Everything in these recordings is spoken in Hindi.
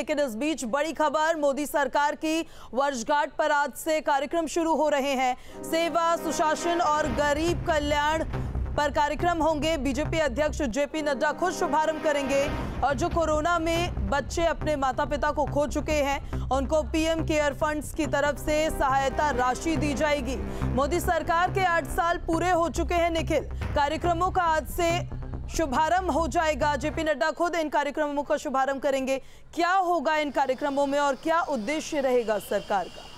लेकिन इस बीच बड़ी खबर, मोदी सरकार की वर्षगांठ पर आज से कार्यक्रम शुरू हो रहे हैं। सेवा, सुशासन और गरीब कल्याण पर कार्यक्रम होंगे। बीजेपी अध्यक्ष जेपी नड्डा खुद शुभारंभ करेंगे और जो कोरोना में बच्चे अपने माता पिता को खो चुके हैं, उनको पीएम केयर फंड्स की तरफ़ से सहायता राशि दी जाएगी। मोदी सरकार के आठ साल पूरे हो चुके हैं निखिल। कार्यक्रमों का आज से शुभारंभ हो जाएगा। जेपी नड्डा खुद इन कार्यक्रमों का शुभारंभ करेंगे। क्या होगा इन कार्यक्रमों में और क्या उद्देश्य रहेगा सरकार का?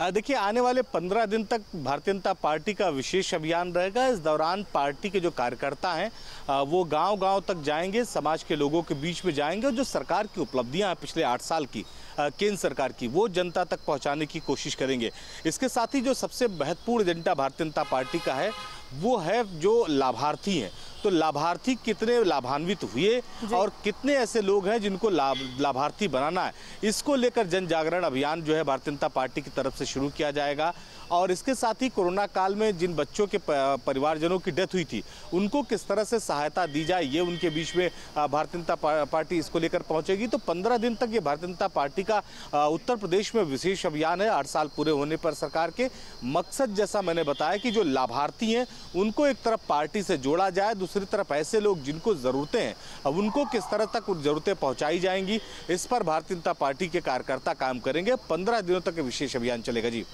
देखिए, आने वाले पंद्रह दिन तक भारतीय जनता पार्टी का विशेष अभियान रहेगा। इस दौरान पार्टी के जो कार्यकर्ता हैं वो गांव-गांव तक जाएँगे, समाज के लोगों के बीच में जाएँगे और जो सरकार की उपलब्धियाँ हैं पिछले आठ साल की केंद्र सरकार की, वो जनता तक पहुँचाने की कोशिश करेंगे। इसके साथ ही जो सबसे महत्वपूर्ण एजेंडा भारतीय जनता पार्टी का है, वो है जो लाभार्थी हैं। तो लाभार्थी कितने लाभान्वित हुए और कितने ऐसे लोग हैं जिनको लाभ लाभार्थी बनाना है? इसको लेकर जन जागरण अभियान जो है भारतीय जनता पार्टी की तरफ़ से शुरू किया जाएगा। और इसके साथ ही कोरोना काल में जिन बच्चों के परिवारजनों की डेथ हुई थी उनको किस तरह से सहायता दी जाए ये उनके बीच में भारतीय जनता पार्टी इसको लेकर पहुंचेगी। तो पंद्रह दिन तक ये भारतीय जनता पार्टी का उत्तर प्रदेश में विशेष अभियान है। आठ साल पूरे होने पर सरकार के मकसद जैसा मैंने बताया कि जो लाभार्थी हैं उनको एक तरफ़ पार्टी से जोड़ा जाए दूसरी तरफ़ ऐसे लोग जिनको ज़रूरतें हैं, अब उनको किस तरह तक ज़रूरतें पहुँचाई जाएँगी, इस पर भारतीय जनता पार्टी के कार्यकर्ता काम करेंगे। पंद्रह दिनों तक विशेष अभियान चलेगा। जी।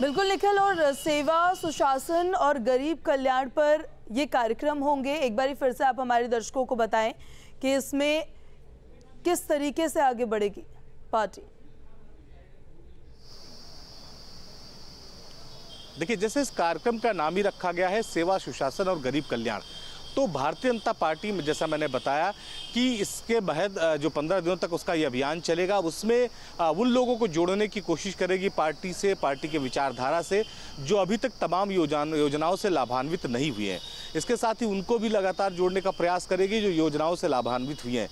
बिल्कुल, निखिल, और सेवा, सुशासन और गरीब कल्याण पर ये कार्यक्रम होंगे। एक बार फिर से आप हमारे दर्शकों को बताएँ कि इसमें किस तरीके से आगे बढ़ेगी पार्टी। देखिए, जैसे इस कार्यक्रम का नाम ही रखा गया है, सेवा, सुशासन और गरीब कल्याण। तो भारतीय जनता पार्टी में, जैसा मैंने बताया कि इसके बहद जो पंद्रह दिनों तक उसका ये अभियान चलेगा, उसमें उन लोगों को जोड़ने की कोशिश करेगी पार्टी से, पार्टी के विचारधारा से, जो अभी तक तमाम योजना, योजनाओं से लाभान्वित नहीं हुए हैं। इसके साथ ही उनको भी लगातार जोड़ने का प्रयास करेगी जो योजनाओं से लाभान्वित हुई हैं।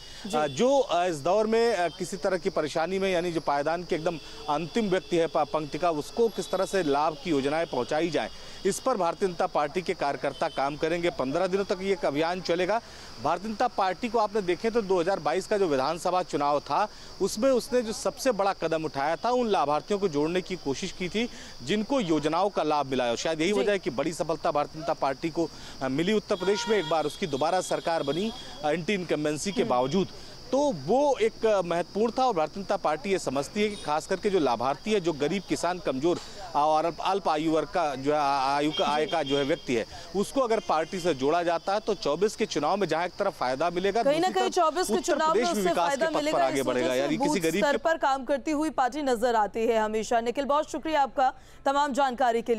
जो। इस दौर में किसी तरह की परेशानी में यानी जो पायदान के एकदम अंतिम व्यक्ति है पंक्ति का उसको किस तरह से लाभ की योजनाएँ पहुंचाई जाएँ इस पर भारतीय जनता पार्टी के कार्यकर्ता काम करेंगे। पंद्रह दिनों तक ये अभियान चलेगा। भारतीय जनता पार्टी को आपने देखें तो 2022 का जो विधानसभा चुनाव था उसमें उसने जो सबसे बड़ा कदम उठाया था उन लाभार्थियों को जोड़ने की कोशिश की थी जिनको योजनाओं का लाभ मिला है। शायद यही वजह है कि बड़ी सफलता भारतीय जनता पार्टी को मिली उत्तर प्रदेश में एक बार उसकी दोबारा सरकार बनी एंटी इनकम्बेंसी के बावजूद। तो वो एक महत्वपूर्ण था और भारतीय जनता पार्टी ये समझती है कि खास करके जो लाभार्थी है जो गरीब किसान कमज़ोर और अल्प आयु वर्ग का जो है आयु का आय का जो है व्यक्ति है उसको अगर पार्टी से जोड़ा जाता है तो 24 के चुनाव में जहाँ एक तरफ़ फ़ायदा मिलेगा कहीं ना कहीं 24 के चुनाव में उससे फ़ायदा मिलेगा आगे बढ़ेगा। यानी किसी गरीब पर काम करती हुई पार्टी नज़र आती है हमेशा। निखिल बहुत शुक्रिया आपका तमाम जानकारी के लिए।